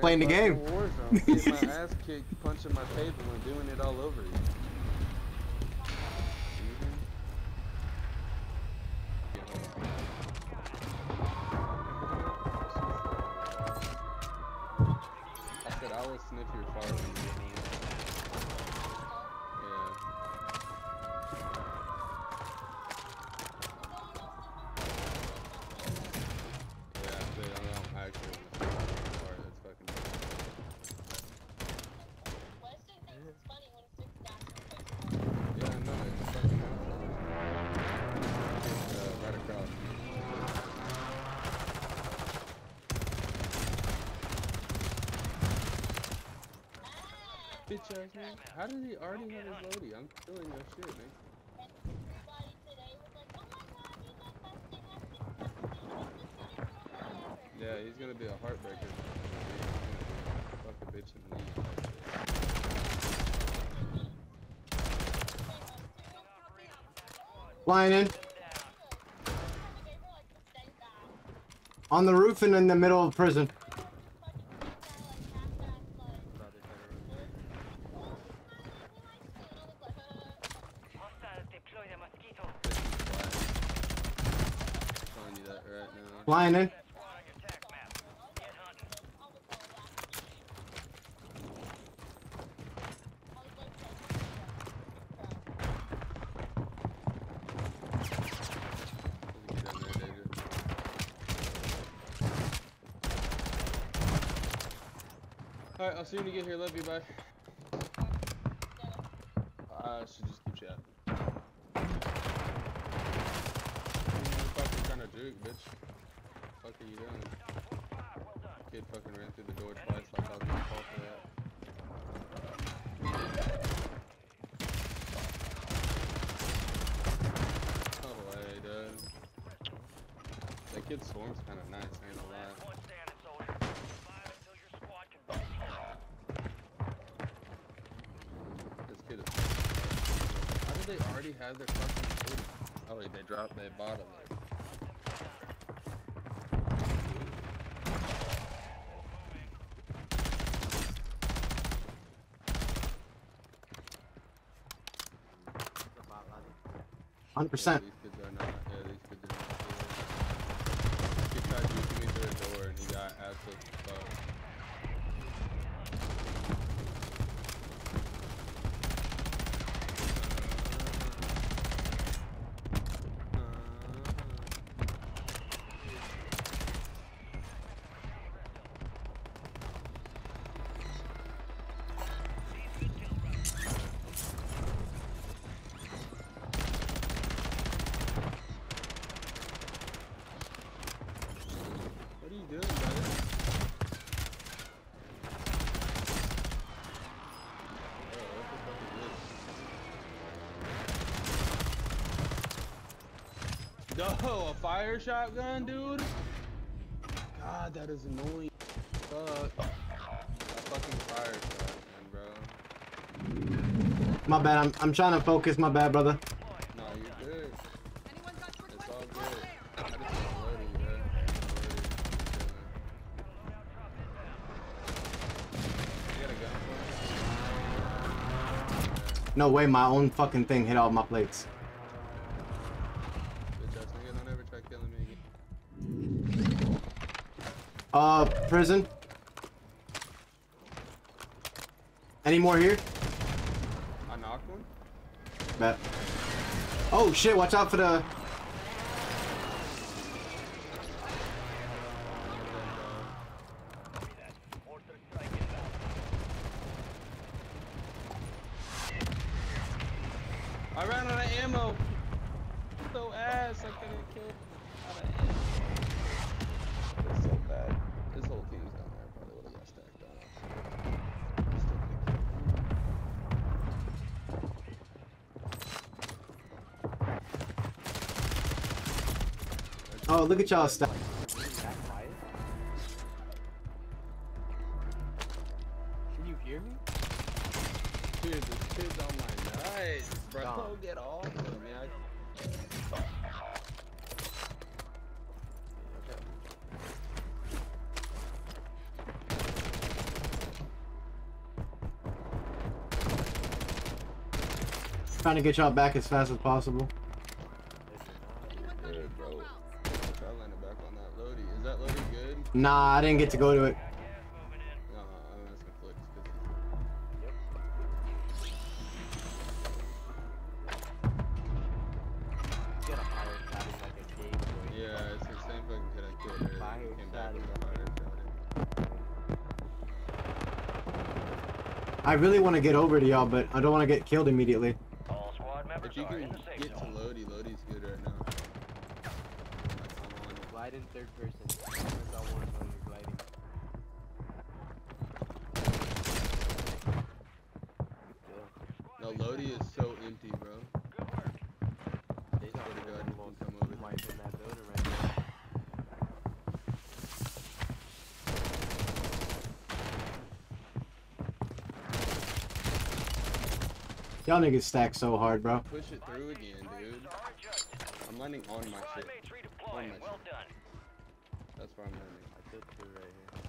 Playing the game. Warzone, getting my ass kicked, punching my table, and doing it all over again. Bitch ass man. How did he already have his loadie? I'm killing your shit, man. Yeah, he's gonna be a heartbreaker. Fuck a bitch and leave. Flying in. On the roof and in the middle of prison. Hostiles deploy the mosquito. telling you that right now. Flying in. Squad attack map. Get hunting. Get down there, David. Alright, I'll see you when you get here. Love you, bye. Uh, I should just keep chatting. Fucking to juke, bitch. Fuck are you doing? Kid fucking ran through the door twice like I was gonna fall for that. Oh, no way, dude. That kid swarm's kind of nice, ain't gonna lie. How did they already have their fucking food? Oh wait, they dropped their bottom. 100 percent. door and he got absolutely No, a fire shotgun, dude? God, that is annoying. Fuck. A fucking fire shotgun, bro. My bad. I'm I'm trying to focus. My bad, brother. No, you're good. Anyone got quick It's all good. I just want bro. You got a gun for me? No way. My own fucking thing hit all my plates. Prison. Any more here? I knocked one? Bet. Oh shit! Watch out for the. Mortar strike inbound. I ran out of ammo. So ass, I couldn't kill. Look at y'all stuff. Can you hear me? Dude, this kid's on my nuts, bro. Don't get off of me. I... Trying to get y'all back as fast as possible. Nah, I didn't get to go to it. I'm asking Flicks. 'cause- Get a fire started like a gay boy. Yeah, it's the same fucking I killed earlier. Fire He came back shot with is a fire shot. I really want to get over to y'all, but I don't want to get killed immediately. All squad members If you can in the safe get to. Lodi, Lodi's good right now. Like, I'm on it. Glide in third person. That's all one while you're gliding. Good No, Lodi is so empty, bro. Good work. kill. There's not Swear to even God, the you most can come over there. life in that building right now. Y'all niggas stack so hard, bro. Push it through again, dude. I'm landing on my shit. On my Well shit. done. That's where I'm landing. I two right here.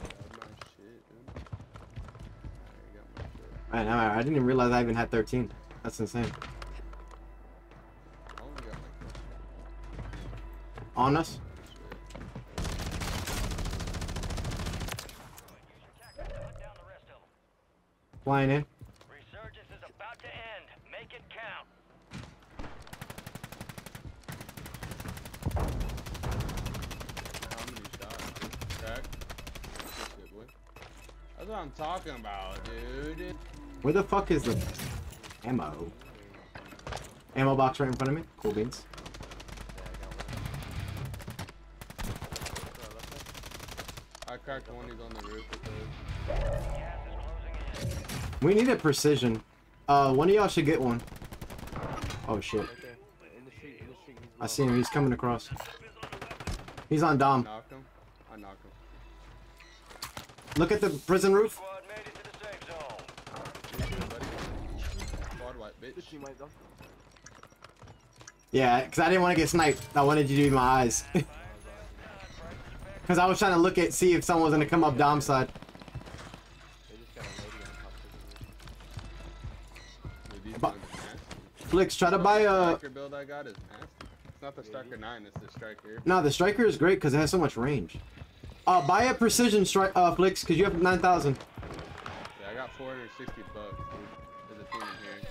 Grab my shit, dude. Alright, got my shit. Man, I, I didn't even realize I even had 13. That's insane. Of us. Flying in. Resurgence is about to end. Make it count. How many shots? dude? Crack? Good boy. That's what I'm talking about, dude. Where the fuck is the ammo? Ammo box right in front of me. Cool beans. Cracked one, on the roof with those. Gas is closing in. We need a precision. Uh, one of y'all should get one. Oh shit. Right there. In the street, street. I see him. He's coming across. He's on Dom. Knocked him. I knocked him. Look at the prison roof. Squad made it to the safe zone. You good, buddy? Quad white, This bitch. team might go. Yeah, because I didn't want to get sniped. I wanted you to be my eyes. Because I was trying to look at, see if someone was going to come up Dom side. They just got a lady on top of Dude, these But- guns are nasty. Flicks, try to buy a... striker build I got is nasty. It's not the Striker 9, it's the Striker. No, the striker is great because it has so much range. Uh, buy a precision strike, uh, Flicks, because you have 9,000. Yeah, I got 460 bucks, dude. There's a team in here.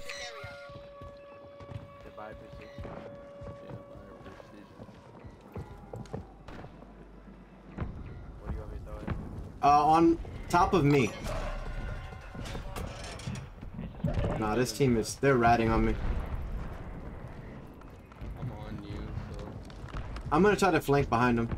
Uh, on top of me. Nah, this team is, they're ratting on me. I'm on you, so. I'm going to try to flank behind them.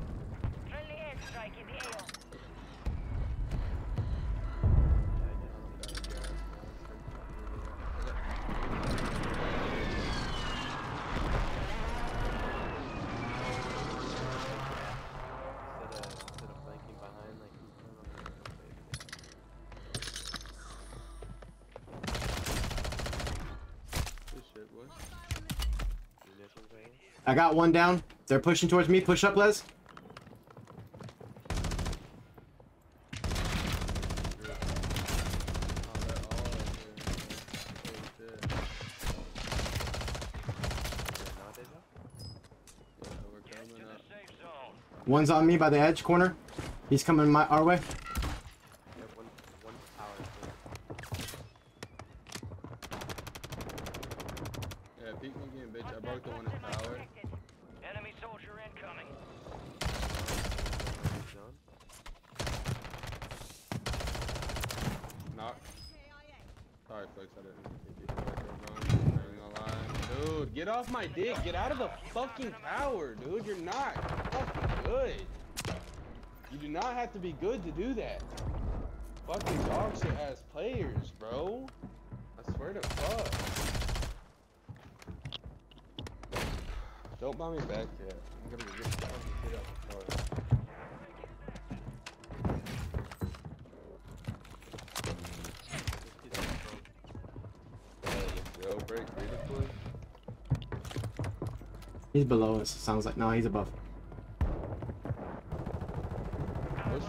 I got one down. They're pushing towards me. Push up, Les. One's on me by the edge corner. He's coming my our way. Yep, one, one power thing. Yeah, peek me again, bitch. I broke the one in tower. Detected. Enemy soldier incoming. Zone. Knock. Sorry, Flex, I didn't mean to take you. I ain't gonna lie. Dude, get off my dick. Get out of the fucking tower, dude. You're not fucking good. You do not have to be good to do that. Fucking dog shit ass players, bro. I swear to fuck. Don't buy me back yet. I'm gonna get out the car. Just get that phone. Jailbreak, redeploy. He's below us. Sounds like no, he's above. Yeah, this?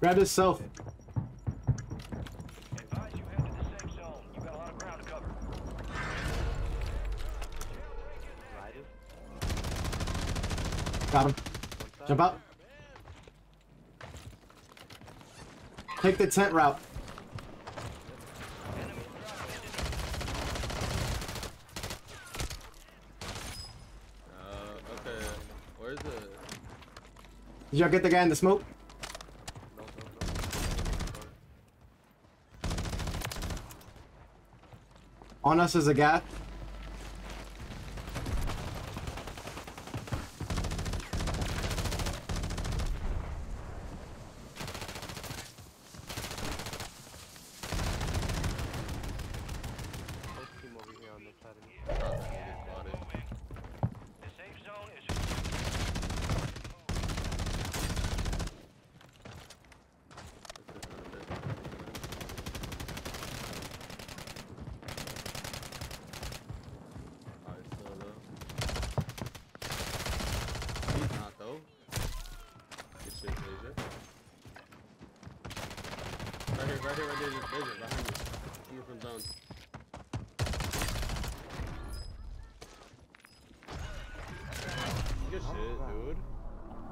Grab this self. Advise you head to the safe zone. You got a lot of ground to cover. Riders. Got him. Jump out. Take the tent route. Uh, okay. Where's the? Did y'all get the guy in the smoke? On us is a guy. First team over here on this side of me. Shot that nigga's body. The safe zone is This is not it. Alright, so though. He's not though. Good shit, Asia. Right here, right here, right there, Asia, behind you. Coming from zone. Good shit, dude.